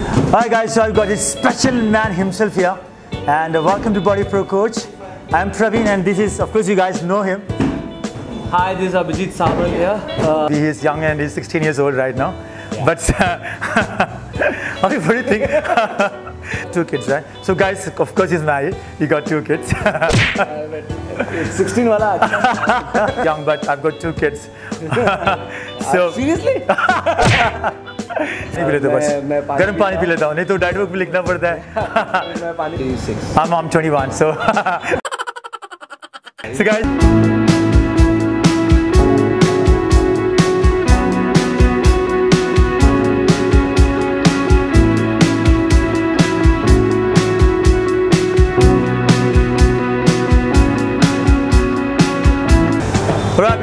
Hi guys, so I've got this special man himself here and uh, welcome to Body Pro Coach. I'm Praveen and this is, of course you guys know him. Hi, this is Abhijeet Sawant here. Uh, He is young and he's 16 years old right now. But, okay, what do you think? two kids, right? So guys, of course he's married. He got two kids. 16 wala young, but I've got two kids. so, Seriously? नहीं पी लेते बस गर्म पानी P लेता हूँ नहीं तो डाइट बुक भी लिखना पड़ता है मैं पानी 6. I'm, I'm 21, so. so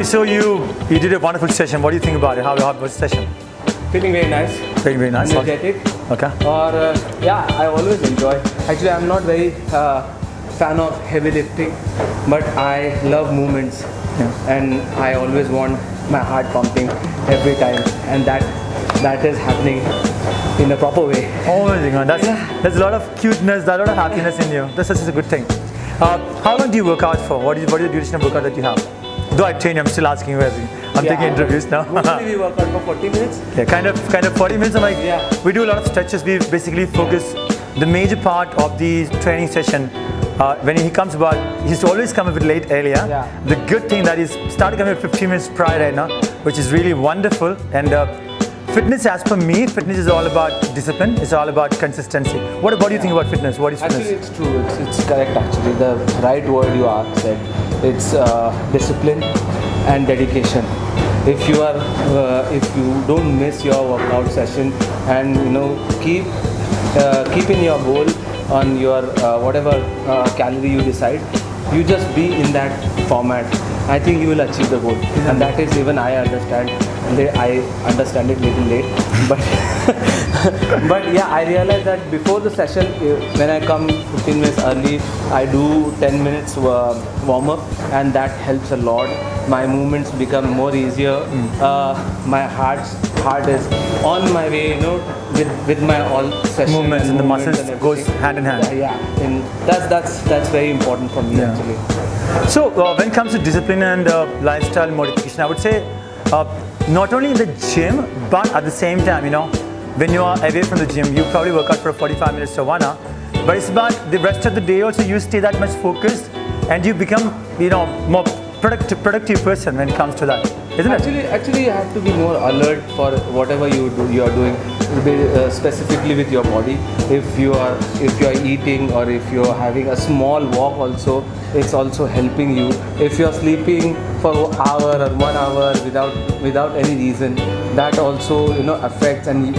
so you you did a wonderful session. What do you think about it? How, how was the session? Feeling very nice, Very very nice. energetic. Okay. Or uh, yeah, I always enjoy. Actually, I'm not very uh, fan of heavy lifting, but I love movements, Yeah. and I always want my heart pumping every time, and that that is happening in a proper way. Always, you know, that's, there's a lot of cuteness, there's a lot of happiness in you. That's such a good thing. Uh, how long do you work out for? What is, what is the duration of workout that you have? Though I train you, I'm still asking you everything. I'm Yeah. taking interviews now. Usually we work out for 40 minutes. yeah, kind of, kind of 40 minutes. I'm like, Yeah. we do a lot of stretches. We basically focus the major part of the training session. Uh, when he comes about, he used to always come a bit late earlier. Yeah. The good thing that he's started coming 15 minutes prior right now, which is really wonderful. And uh, fitness, as per me, fitness is all about discipline. It's all about consistency. What, what do you think about fitness? What is fitness? Actually, it's true. It's, it's correct. Actually, the right word you are said. It's uh, discipline and dedication. If you are, uh, if you don't miss your workout session and you know keep uh, keeping your goal on your uh, whatever uh, calorie you decide, you just be in that format. I think you will achieve the goal, and that is even I understand. I understand it little late, but but yeah, I realized that before the session, uh, when I come 15 minutes early, I do 10 minutes uh, warm up, and that helps a lot. My movements become more easier. Uh, my heart heart is on my way, you know, with with my all session Movements and the muscles and goes hand in hand. Yeah, yeah, and that's that's that's very important for me Yeah. actually. So uh, when it comes to discipline and uh, lifestyle modification, I would say uh, not only in the gym, but at the same time, you know, when you are away from the gym, you probably work out for 45 minutes to one hour. But it's about the rest of the day also you stay that much focused and you become, you know, more productive, productive person when it comes to that, isn't it? Actually, actually, you have to be more alert for whatever you do. You are doing, uh, specifically with your body. If you are, if you are eating, or if you are having a small walk, also, it's also helping you. If you are sleeping for hour or one hour without without any reason, that also you know affects, and you,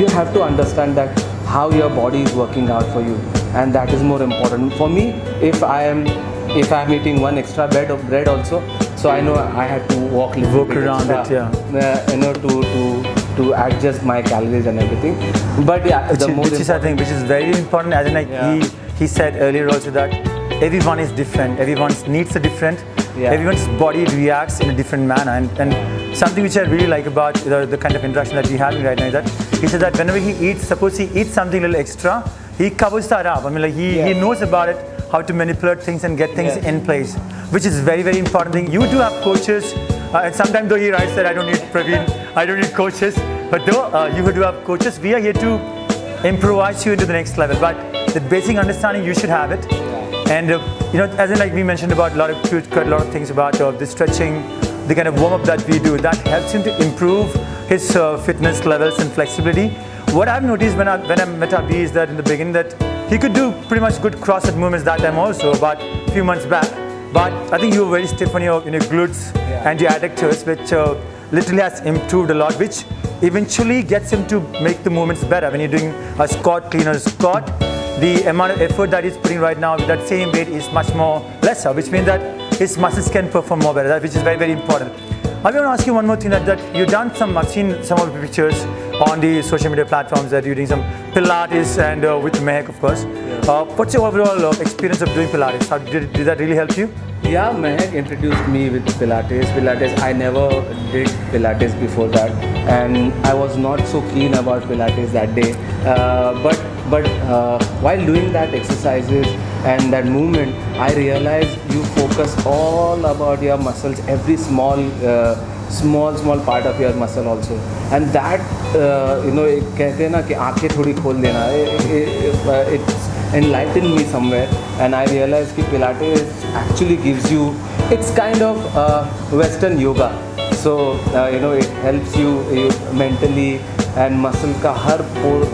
you have to understand that how your body is working out for you, and that is more important. For me, if I am if I'm eating one extra bed of bread also, so I know I have to walk little Walk around extra, it, yeah. uh, you know, to to to adjust my calories and everything. But yeah, which, the is, which is I think which is very important as in like Yeah. he he said earlier also that everyone is different everyone's needs are different Yeah. everyone's body reacts in a different manner and, and something which I really like about the, the kind of interaction that we're having right now is that he said that whenever he eats suppose he eats something a little extra he covers that up I mean like he, he knows about it how to manipulate things and get things Yes. in place which is very very important thing you do have coaches uh, and sometimes though he writes that I don't need Praveen I don't need coaches but though uh, you do have coaches we are here to improvise you into the next level. But the basic understanding you should have it. And uh, you know, as in like we mentioned about a lot of cute, a lot of things about uh, the stretching, the kind of warm up that we do, that helps him to improve his uh, fitness levels and flexibility. What I've noticed when I when I met Abhi is that in the beginning that he could do pretty much good CrossFit movements that time also, about a few months back. But I think you were very stiff on your, in your glutes Yeah. and your adductors, which uh, literally has improved a lot, which eventually gets him to make the movements better. When you're doing a squat, clean or squat, the amount of effort that he's putting right now with that same weight is much more lesser, which means that his muscles can perform more better, which is very, very important. I want to ask you one more thing that, that you've done some, I've seen some of the pictures on the social media platforms that you're doing some Pilates and uh, with Maahek, of course. Uh, what's your overall uh, experience of doing Pilates? How, did, did that really help you? Yeah, Maahek introduced me with Pilates. Pilates, I never did Pilates before that, and I was not so keen about Pilates that day. Uh, but but uh, while doing that exercises and that movement, I realized you focus all about your muscles, every small. Uh, small small part of your muscle also and that uh, you know एक कहते हैं ना कि आंखें थोड़ी खोल देना it's enlightened me somewhere and I realized that Pilates actually gives you it's kind of uh, western yoga so uh, you know it helps you, you mentally and muscle का हर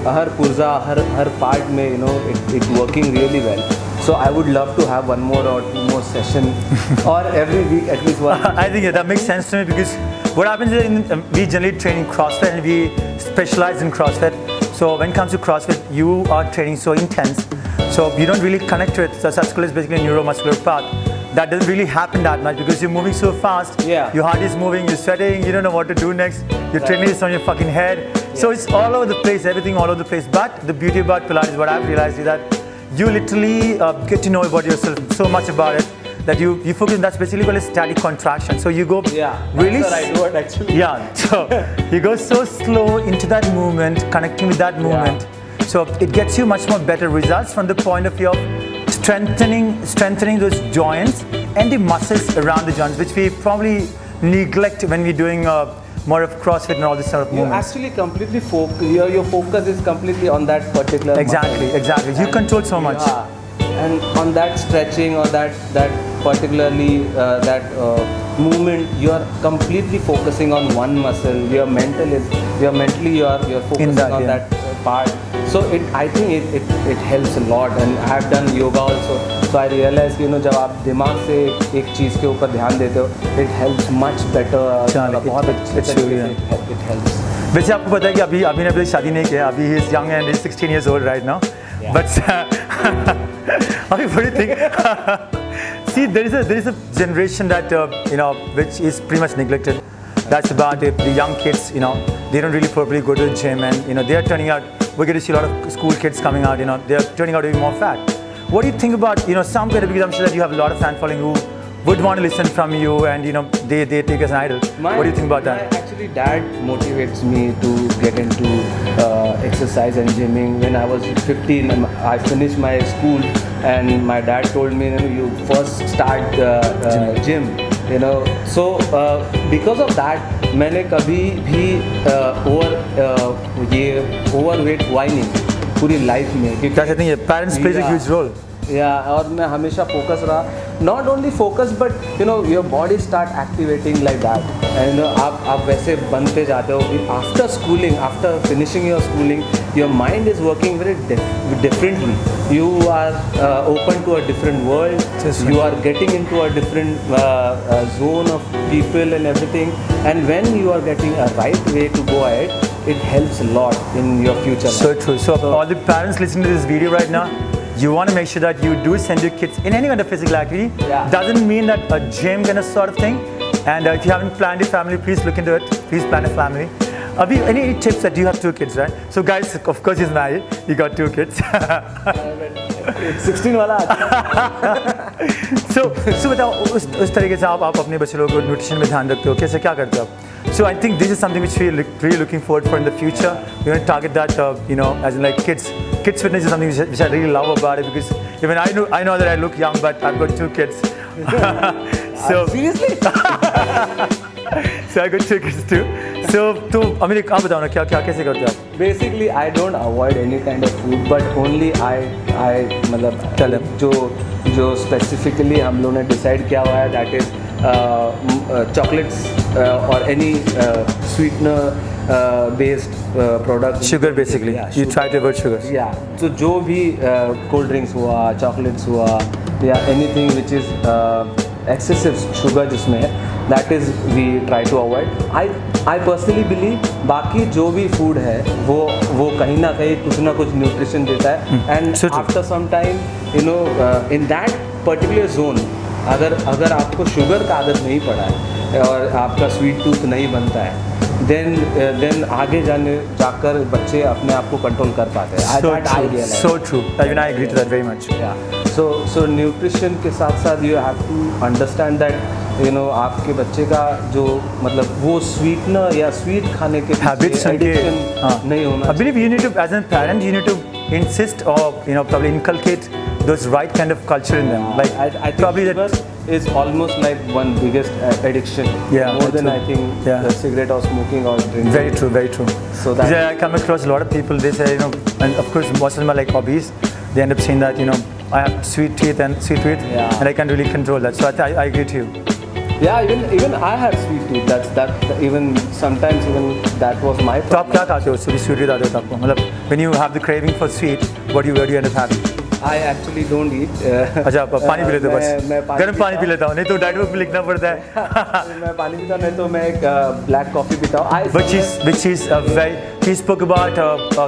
हर पुर्जा हर हर part में you know it, it working really well so I would love to have one more or two more session or every week at least one. I think yeah, that makes sense to me because what happens is in, um, we generally train in CrossFit and we specialize in CrossFit. So when it comes to CrossFit, you are training so intense. So you don't really connect to it. So subscale is basically a neuromuscular path. That doesn't really happen that much because you're moving so fast. Yeah. Your heart is moving, you're sweating, you don't know what to do next. Your Right. training is on your fucking head. So it's all over the place, everything all over the place. But the beauty about Pilates, what I've realized is that you literally uh, get to know about yourself so much about it that you, you focus, that's basically called a static contraction. So you go Yeah, really that's the right word actually. yeah, so you go so slow into that movement, connecting with that movement. So it gets you much more better results from the point of view of strengthening, strengthening those joints and the muscles around the joints, which we probably neglect when we're doing uh, more of CrossFit and all this sort of movement. You movements. actually completely focus. Your, your focus is completely on that particular. Exactly, muscle. exactly. You And- control so much. Yeah. And on that stretching or that that particularly uh, that uh, movement, you are completely focusing on one muscle. Your mental is your mentally you are you're focusing that, on yeah. that uh, part. So it I think it, it, it helps a lot. And I have done yoga also. So I realized you know जब आप दिमाग से एक चीज़ के ऊपर ध्यान देते हो, it helps much better. चलो, मतलब बहुत अच्छे से. वैसे आपको पता है कि अभी अभी ने अभी शादी नहीं किया अभी ही is young and is 16 years old right now Yeah. but अभी बड़ी thing see there is a there is a generation that uh, you know which is pretty much neglected that's about it the young kids you know they don't really properly go to the gym and you know they are turning out we get to see a lot of school kids coming out you know they are turning out to be more fat what do you think about you know some kind of because I'm sure that you have a lot of fan following who would want to listen from you and you know they, they take as an idol My- what do you think about that actually dad motivates me to get into uh, exercise and gymming. When I was 15, um, I finished my school, and my dad told me, you, know, you first start uh, uh, gym. You know so because of that मैंने कभी भी over uh, uh, ये overweight हुआ नहीं पूरी life में क्या कहते हैं parents plays a huge role या और मैं हमेशा फोकस रहा। Not only focus but you know your body start activating like that and आप आप वैसे बनते जाते हो कि after schooling after finishing your schooling your mind is working very differently you are open to a different world you are getting in to a different zone of people and everything and when you are getting a right way to go at it helps lot in your future so all the parents listen to this video right ना you want to make sure that you do send your kids in any kind of physical activity. Yeah. Doesn't mean that a gym kind of sort of thing. And uh, if you haven't planned your family, please look into it. Please plan a family. Abhi, any tips that you have two kids, right? So guys, of course he's married. You got two kids. 16 वाला अच्छा so, so बताओ उस उस तरीके से आप आप अपने बच्चे लोगों को न्यूट्रिशन में ध्यान रखते हो कैसे क्या करते हो आप so I think this is something which we are look- really looking forward for in the future. We're going to target that, uh, you know, as in like kids. Kids fitness is something which, I- which I really love about it because even I know I know that I look young, but I've got two kids. so seriously so I got two kids too. So तो अमीर आप बताओ ना क्या क्या कैसे करते हो आप basically I don't avoid any kind of food but only I I मतलब Tell them. जो जो specifically हम लोगों ने decide किया हुआ है that is uh, chocolates uh, or any uh, sweetener uh, based uh, product Sugar basically. Yeah, you sugar. try to avoid sugars. या तो जो भी कोल्ड ड्रिंक्स हुआ चॉकलेट्स हुआ या anything which is excessive sugar जिसमें है that is we try to avoid I I personally believe बाकी जो भी फ़ूड है वो वो कहीं ना कहीं कुछ ना कुछ न्यूट्रिशन देता है and after some time you know in that particular zone अगर अगर आपको शुगर का आदत नहीं पड़ा है और आपका स्वीट टूथ नहीं बनता है देन देन आगे जाने जाकर बच्चे अपने आप को कंट्रोल कर पाते हैं। सो सो न्यूट्रिशन के साथ साथ you have to understand that you know आपके बच्चे का जो मतलब वो स्वीटनर या स्वीट खाने के हैबिट्स नहीं होना इंसिस्ट और you know inculcate those right kind of culture in them. Like I, I think probably sugar that. is almost like one biggest uh, addiction. Yeah, More than true. I think Yeah. the cigarette or smoking or drinking. Very true, very true. So that- yeah, I come across a lot of people. They say, you know, and of course, most of them are like hobbies. They end up saying that, you know, I have sweet teeth and sweet teeth, Yeah. and I can't really control that. So I, I, I agree to you. Yeah, even even I have sweet tooth. That's that. Even sometimes even that was my तो आप problem. क्या खाते हो सुबह sweet आते हो तो आपको मतलब when you have the craving for sweet what do you, what do you end up having I actually don't eat अच्छा पानी पी लेते बस। गर्म पानी पी लेता हूँ नहीं तो डाइट बुक लिखना पड़ता है। मैं पानी पीता नहीं तो मैं एक uh, ब्लैक कॉफ़ी पीता हूँ। Which is which is very he spoke about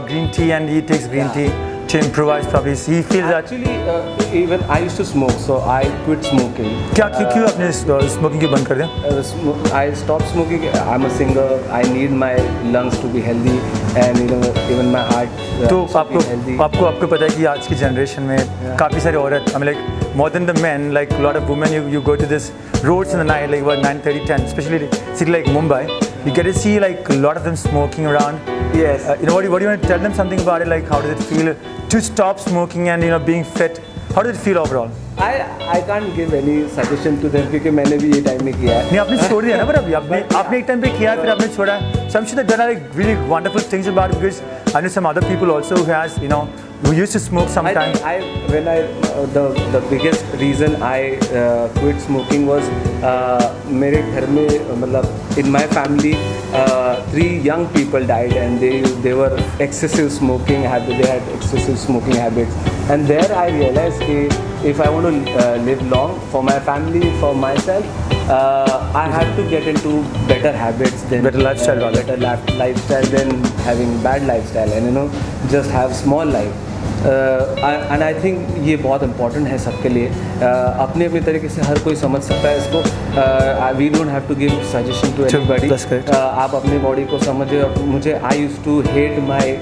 green tea and he takes green tea. To improvise probably he feels that actually uh, even I used to smoke, so I quit smoking. क्या क्यों क्यों आपने क्यों बंद कर दिया Uh, I stopped smoking. I'm a singer. I need my lungs to be healthy, and you know even my heart uh, तो to आपको be healthy. आपको आपको पता है कि आज की जनरेशन में काफ़ी सारे औरत I like more than the man like lot of women you you go to this roads in the night like what 9 30 10 especially city like Mumbai you get to see like a lot of them smoking around Yes. uh, you know what, do you- what do you want to tell them something about it like how does it feel to stop smoking and you know being fit how does it feel overall I I can't give any suggestion to them क्योंकि मैंने भी ये time में किया है. नहीं आपने छोड़ दिया ना पर अभी आपने आपने एक टाइम पे किया फिर आपने छोड़ा so I'm sure that there are like really wonderful things about it because I know some other people also who has you know who used to smoke I sometimes think I when I uh, the the biggest reason I uh, quit smoking was uh, मेरे घर में uh, मतलब in my family, uh, three young people died, and they they were excessive smoking habit. They had excessive smoking habits, and there I realized that if I want to uh, live long for my family, for myself, uh, I have to get into better habits than better lifestyle, uh, better la- lifestyle than having bad lifestyle, and you know, just have small life. And I think ये बहुत important है सबके लिए uh, अपने अपने तरीके से हर कोई समझ सकता है इसको we don't have to give suggestion to anybody आप अपने बॉडी को समझे और मुझे I use to hate my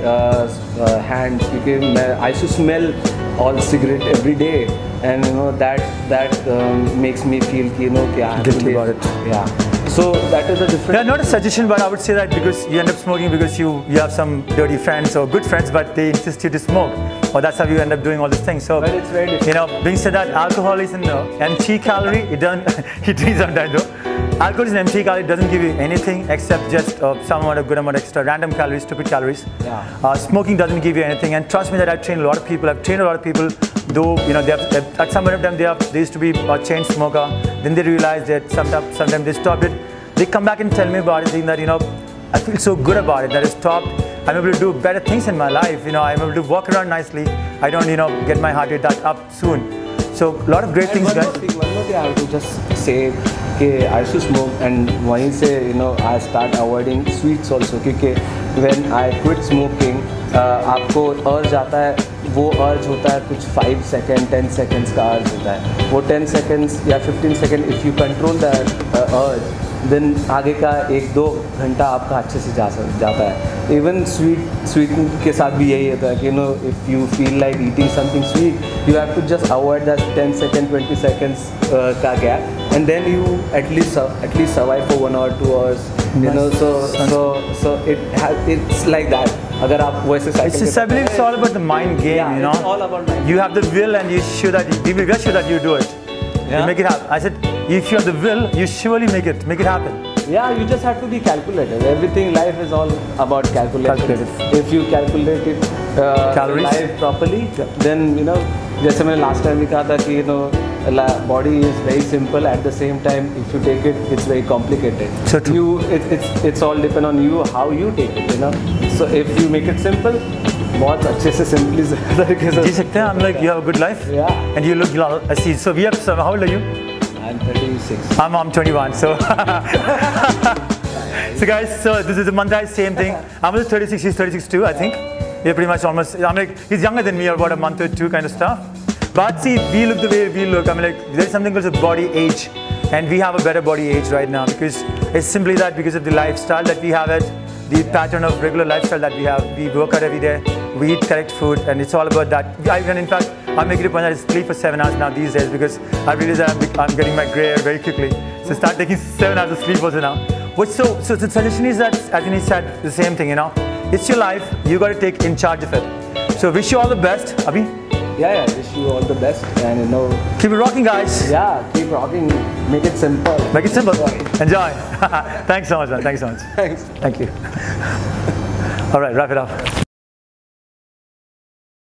hands क्योंकि मैं I to smell all cigarette every day and you know that that makes me feel कि यू नो क्या. या so that is a different Yeah, not a suggestion, but I would say that because you end up smoking because you, you have some dirty friends or good friends, but they insist you to smoke, or that's how you end up doing all these things. So, Well, it's very you know, being said that alcohol is an empty calorie. It doesn't. it is sometimes though. Alcohol is an empty calorie. It doesn't give you anything except just uh, some amount of good amount of extra random calories, stupid calories. Yeah. Uh, smoking doesn't give you anything, and trust me that I've trained a lot of people. I've trained a lot of people. Though you know, they have, they- at some point of time they, have, they used to be a chain smoker. Then they realized that sometimes, sometimes they stopped it. They come back and tell me about it, saying that you know, I feel so good about it that I stopped. I'm able to do better things in my life. You know, I'm able to walk around nicely. I don't, you know, get my heart rate that up soon. So a lot of great things, one guys. More thing, one more thing I have to just say कि I used to smoke and वहीं से you know I start avoiding sweets also क्योंकि when I quit smoking uh, आपको urge आता है वो urge होता है कुछ 5 सेकेंड 10 seconds का urge होता है वो 10 seconds या 15 second if you control that uh, urge Then आगे का एक दो घंटा आपका अच्छे से जा सक जाता है। इवन स्वीट स्वीट के साथ भी यही होता है कि no if you feel like eating something sweet you have to just avoid that ten second twenty seconds का gap and then you at least at least survive for one hour two hours you know so so so it it's like that अगर आप वैसे It's cycle just, I के believe it's all about the mind game, Yeah, you know. it's all about mind You have the will and you sure that you, we are sure that you do it. You Yeah. make it happen. I said, if you have the will, you surely make it, make it happen. Yeah, you just have to be calculative. Everything life is all about calculation. Calculative. If you calculate it uh, Calories. life properly, then you know, जैसे मैंने last time भी कहा था कि you know, body is very simple. At the same time, if you take it, it's very complicated. So true. You, it, it's it's all depend on you how you take it. You know, so if you make it simple, बहुत अच्छे से simply तरीके से जी सकते हैं I'm like you have a good life Yeah. and you look I see so we have some how old are you I'm 36. I'm, I'm 21 so so guys so this is the Mandai same thing. I'm just 36 he's 36 too I think. We're pretty much almost I'm like he's younger than me or about a month or two kind of stuff. But see we look the way we look. I'm like there's something called a body age and we have a better body age right now because it's simply that because of the lifestyle that we have it the pattern of regular lifestyle that we have we work out every day we eat correct food, and it's all about that. I, and in fact, I make it a point that I sleep for seven hours now these days because I realize that I'm, I'm getting my gray hair very quickly. So start taking seven hours of sleep also now. What's so, so the suggestion is that, as he said, the same thing, you know, it's your life, you got to take in charge of it. So wish you all the best, Abhi. Yeah, yeah. Wish you all the best, and you know, Keep it rocking, guys. yeah, keep rocking. Make it simple. Make it simple. Yeah. Enjoy. Thanks so much, man. Thanks so much. Thanks. Thank you. All right, wrap it up.